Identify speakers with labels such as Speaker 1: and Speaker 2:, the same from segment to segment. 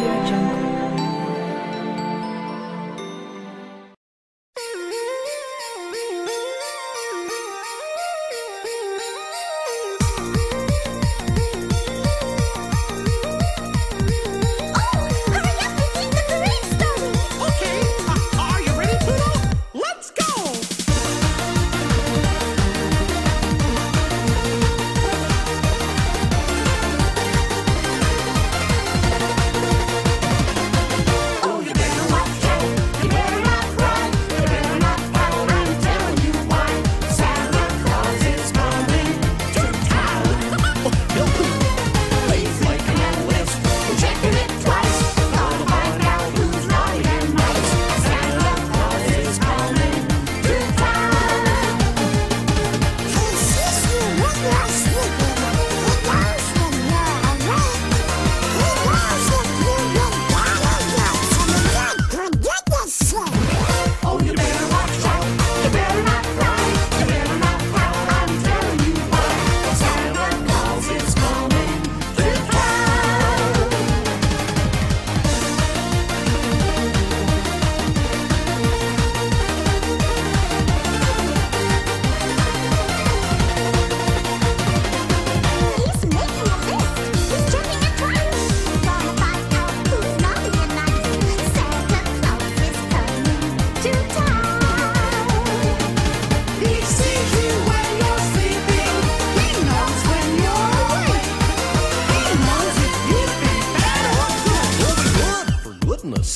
Speaker 1: Audio Jungle.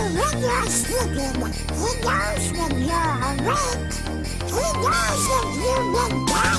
Speaker 1: when you're sleeping, he knows when you're awake. He knows when you've been down.